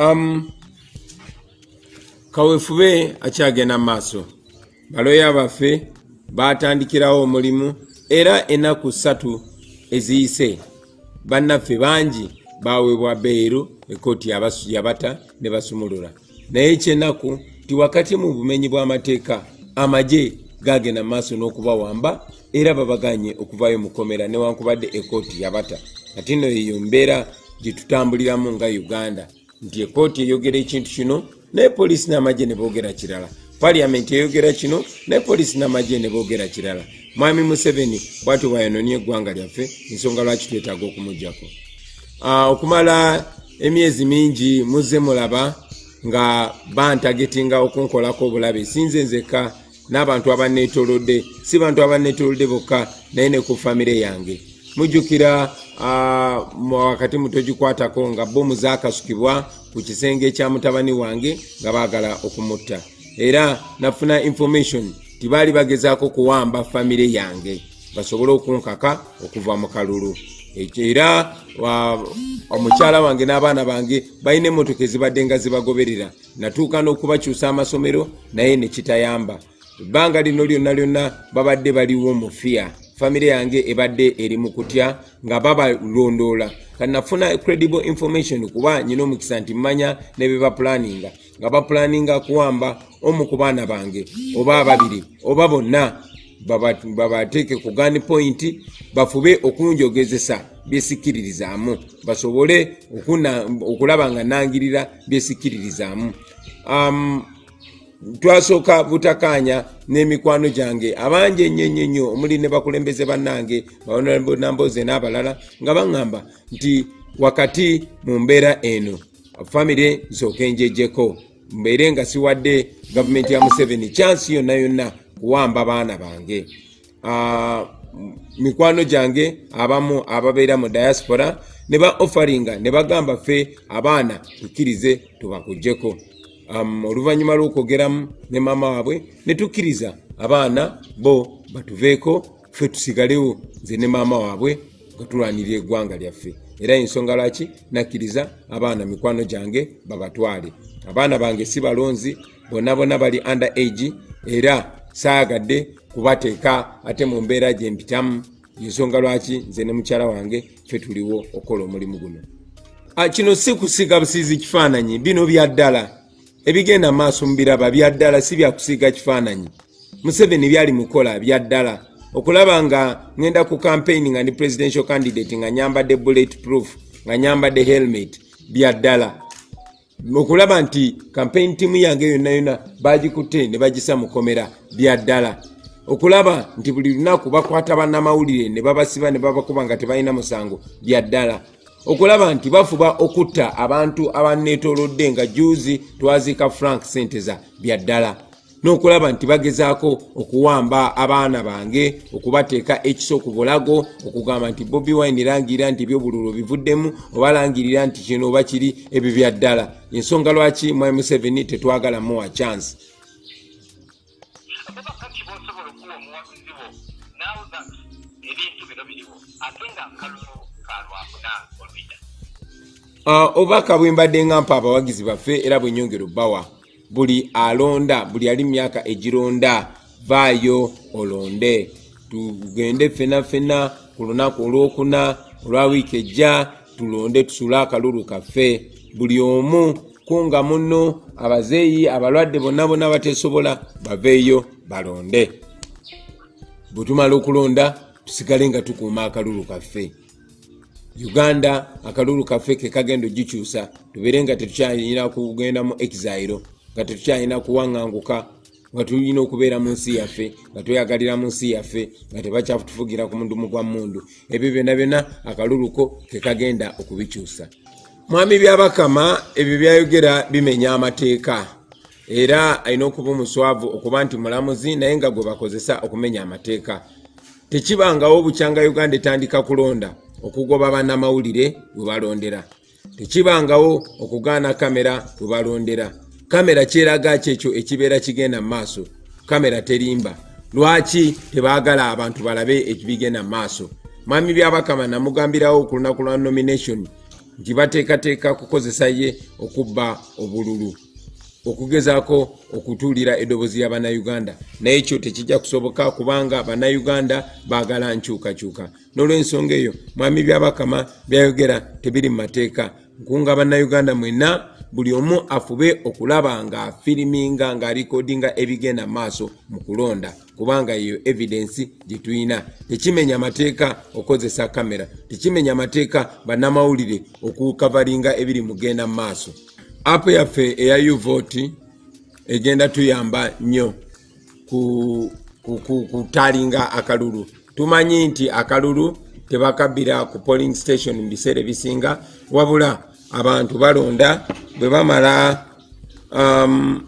um, kaweefube akyagenda mu maaso. Baloya baffe batandikirawo omulimu era ennaku ssatu eziyise. Bannaffe bangi baweebwa beero ekooti yabata ne basumulula. Naye kyennaku ti wakati mu bumenyi bw'amateeka amagye gagenda mu maaso n'okubawamba era babaganye okuvayo mukomera newankubadde ekooti yabata. Kati nno eyo mbeera gye tutambuliramu nga uganda nti ekooti eyogera ekintu kino naye poliisi n'amagye ne boogera kirala. Paliamenti eyogera kino naye poliisi n'amagye ne boogera kirala. Mwami museveni bwati bwayononya eggwanga lyaffe ensonga lwaki twetaaga okumugjako okumala emyezi mingi muzze mulaba nga bantagetinga okunkolako obulabe. Sinze nzeka n'abantu abaneetolodde si bantu abaneetolodde bokka naye ne ku famire yange mujjukira wakati mutogikwatako nga bomu zakasukibwa ku kisenge kya mutabani wange nga baagala okumutta. Era nafuna information tibaali bagezaako kuwamba famire yange basobole okunkaka okuva mu kalulu. Era omukyala wange n'abaana bange balina emotoka ezibadde nga zibagoberera. Natuuka n'okubakyusa amasomero naye nekitayamba ebbanga lino lyonna lyonna babadde baliwo mu fiya famire yange ebadde eri mu kutya nga babalondoola kanafuna credible information kuba nyina omukisa nti mmanya ne bebapulaninga nga bapulaninga kuwamba omu ku baana bange oba ababiri oba bonna. Babateeke ku gani point bafube okunjogezesa byesikiririzaamu basobole okulaba nga nangirira byesikiririzaamu um, twasooka butakanya n'emikwano gyange. Abangi ennyo ennyo nnyo omuli ne bakulembeze bannange namboze n'abalala nga baŋŋamba nti wakati mu mbeera eno famire nsooka enjejjeko mbeere nga siwadde gavumenti ya museveni kyansi yonna yonna kuwamba baana bange. Mikwano gyange abamu ababeera mu diaspora ne ba offeringa ne bagamba ffe abaana tukkirize tubakugjeko oluvannyuma lw'okwogeramu ne maama waabwe ne tukkiriza abaana bo batuveeko ffe tusigalewo nze ne maama waabwe nga tulwanirira eggwanga lyaffe. Era ensonga lwaki nakkiriza abaana mikwano gyange babatwale. Abaana bange si balonzi bonna bonna bali under age era saagadde kubateeka ate mu mbeera gye mpitamu. Ensonga lwaki nze ne mukyala wange ffe tuliwo okukola omulimu guno. Kino si kusiiga busiizi kifaananyi bino bya ddala ebigenda maaso mubiraba bya ddala si byakusiiga kifaananyi. Museveni byali mukola bya ddala. Okulaba nga ŋenda ku campaign nga ndi presidential candidate nga nyambadde bullet proof nga nyambadde helmet bya ddala. Okulaba nti campaign tiimu yange yonna yonna bagikutte ne bagisa mukomera bya ddala. Okulaba nti buli lunaku bakwata bannamawulire ne babasiba ne babakuba nga tebalina musango bya ddala okulaba nti bafuba okutta abantu abaneetolodde nga juzi twaziika frank senteza bya ddala n'okulaba nti bagezaako okuwamba abaana bange okubateeka ekiso ku bulago okugamba nti bobi wine langirira nti ebyobululu bivuddemu oba langirira nti kino oba kiri ebyo bya ddala ensonga lwaki mwai museveni tetwagala muwa chance obubaka bwe mbadde ngampa abawagizi baffe era bwe nyongera obbawa buli alonda buli ali myaka egironda vaayo olonde. Tugende fena fena ku lunaku olwokuna olwa wiiki ejja tulonde tusule akalulu kaffe. Buli omu kunga muno abazeeyi abalwadde bonna bonna batesobola baveeyo balonde. Bwe tumala okulonda tusigale nga tukuuma akalulu kaffe uganda akalulu kaffe kekagenda ogikyusa. Tubeere nga tetukyalina kugenda mu exairo nga tetukyalina kuwaŋŋanguka nga tulina okubeera mu nsi yaffe nga tweyagalira mu nsi yaffe nga tebakyafutufugira ku mundumu gwa mundu. Ebyo byonna byonna akaluluko kekagenda okubikyusa. Mwami byabakama ebyo byayogera bimenya amateeka. Era alina okuba omuswavu okuba nti mulamuzi naye nga gwe bakozesa okumenya amateeka. Tekibangawo bukyanga uganda etandika kulonda okugoba bannamawulire bwe balondera. Tekibangawo okugaana kamera bwe balondera. Kamera kyeraga kyekyo ekibeera kigenda mu maaso. Kamera terimba. Lwaki tebaagala abantu balabe ekibigenda mu maaso? Mwami byabakama namugambirawo ku lunaku lwa nomination nti bateekateeka kukozesa ye okubba obululu okugezaako okutuulira eddoboozi ly'abannayuganda naye ekyo tekijja kusoboka kubanga bannayuganda baagala nkyukakyuka. N'olw'ensonga eyo mwami byabakama byayogera tebiri mu mateeka. Nkunga bannayuganda mwenna buli omu afube okulaba ng'afiriminga ng'alikodinga ebigenda mu maaso mu kulonda kubanga eyo evidensi gye tulina tekimenya mateeka okukozesa kamera tekimenya mateeka bannamawulire okukavalinga ebiri mugenda mu maaso apu yaffe eya uvoti egenda tuyamba nnyo kutalinga akalulu. Tumanyi nti akalulu tebakabbira ku polling station mu biseera ebisinga wabula abantu balonda bwe bamala um,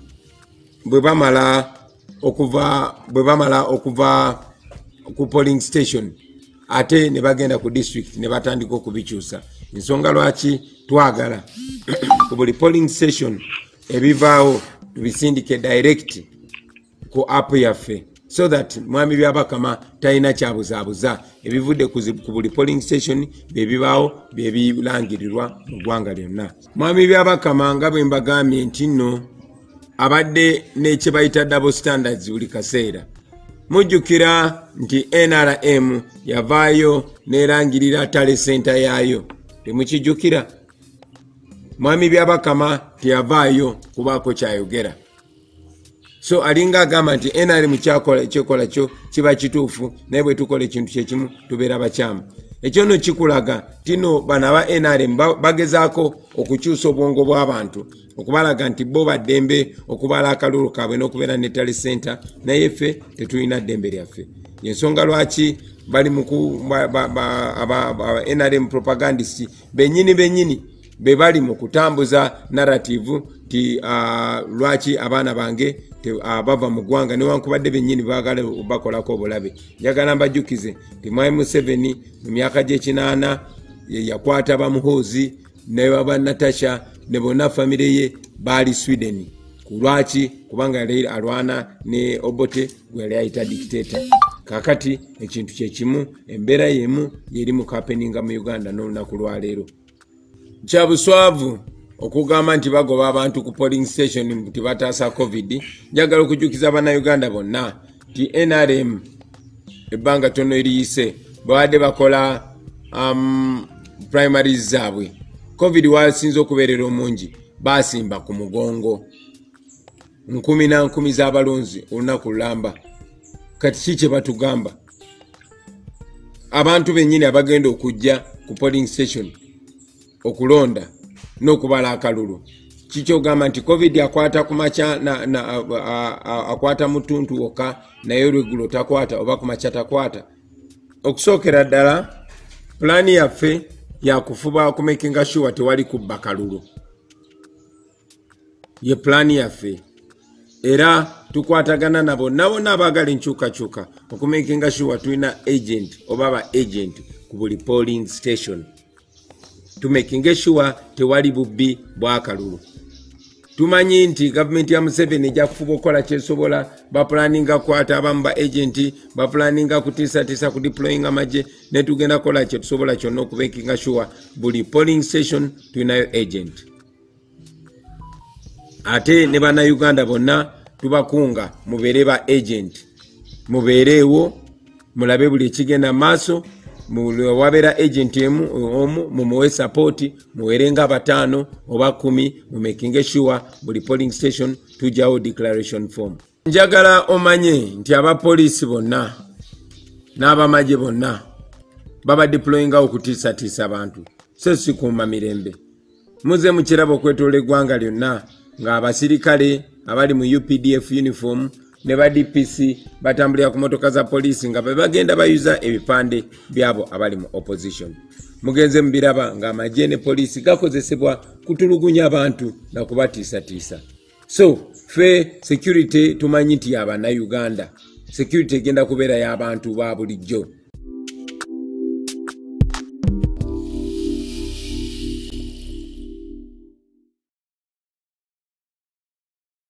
bwe bamala okuva bwe bamala okuva ku polling station. Ate ne bagenda ku district ne batandika okubikyusa ensonga lwaki twagala ku buli polling station ebivaawo tubisindike direct ku app yaffe so that mwami byabakama talina kyabuzaabuza. Ebivudde ku buli polling station byebibaawo byebirangirirwa mu ggwanga lyonna. Mwami byabakama nga bwe mbagambye nti nno abadde nekyebayita double standards buli kaseera mujjukira nti nrm yavaayo nerangirira tale senta yaayo temukijjukira mwami byabakama teyavaayo kubaako kyayogera. So alinga agamba nti nrm kyekola kyo kiba kituufu naye bwe tukola ekintu kyekimu tubeera bakyamu ekyo no kikulaga tino bano aba nrm bagezaako okukyusa obwongo bw'abantu okubalaga nti bo baddembe okubala akalulu kaabwe n'okubeera ne tale center naye ffe tetulina ddembe lyaffe. Yensonga lwaki bali nrm propagandist benyini benyini be bali mu kutambuza narrative ti uh, lwaki abaana bange uh, bava mu ggwanga? Newankubadde benyini bagala bakolako obulabe. Njagala mbajjukize ti mwai museveni mu myaka gyekinaana yakwata bamuhoozi ne baba natasha ne bonna famire ye baali sweden. Kulwaki kubanga yali alwana ne obote gwe yali ayita dictator. Kakati ekintu kyekimu embeera yemu yeri mu kapeninga mu uganda n'olunaku lwaleero kyabuswavu okugamba nti bagoba abantu ku polling station nti bataasa covid njagala okujjukiza bannayuganda bonna nti nrm ebbanga tono eriyise babadde bakola um, primaries zaabwe. Covid wasinza okubeerera omungi basimba ku mugongo. Nkumi na nkumi z'abalonzi olunaku lulamba. Kati ki kye batugamba. Abantu bennyini abagenda okujja ku polling station okulonda n'okubala akalulu. Kikyogamba nti covid akwata kumakya akwata mutuntu wokka naye olweggulo takwata oba kumakya takwata? Okusookera ddala pulaani yaffe yakufuba kumakinga sure tewali kubba kalulu. Ye pulaani yaffe. Era tukwatagana nabo nabona abaagala enkyukakyuka okumakinga sure tulina agent oba aba agent ku buli polling station tumakinge sure tewali bubbi bwakalulu tumanyi nti gavumenti ya museveni ejja kufuba okukola kyesobola bapulaninga kukwata abamu ba agenti bapulaninga kutiisatiisa ku deploying amagye netugenda kukola kyetusobola kyonna okumakinga sure buli polling station tulinayo agent. Ate ne bannayuganda bonna tubakunga mubeere ba agent. Mubeereewo mulabe buli ekigenda maaso wabeera agent emu omu mumuwe sapooti muwerenga bataano oba kumi mumakinge sure buli polling station tujjawo declaration form. Njagala omanye nti abapoliisi bonna n'abamagye bonna baba deployingawo okutiisatiisa abantu so sikuuma mirembe muze mukiraba okwetoola eggwanga lyonna ng'abasirikale abali mu updf uniform ne ba dpc batambulira ku motoka za poliisi nga bebagenda bayuza ebipande byabo abali mu opposition. Mugenze mubiraba ng'amagye ne poliisi gakozesebwa kutulugunya abantu nakubatiisatiisa so fe security tumanyi nti yabannayuganda security egenda kubeera y'abantu ba bulijjo